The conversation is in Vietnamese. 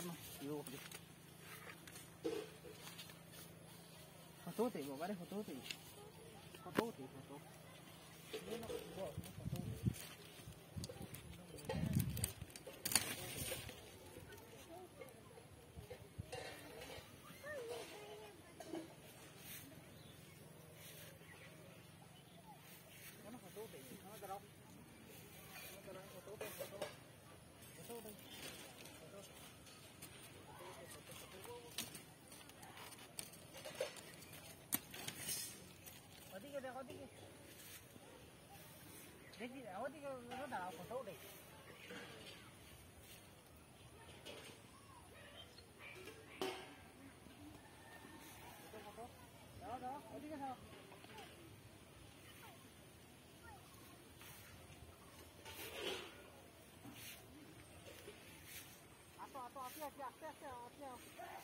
ano, yo. Fotote, go, vale, fotote. Fotote, foto. No, no, no, no, fotote. Ano, fotote, ano, dalaw. 어디게 내가 어디게 내지 어디게 그러다 foto đi đó đó 어디게 사 아빠 아빠 앞에 앞에 앞에 앞에 앞에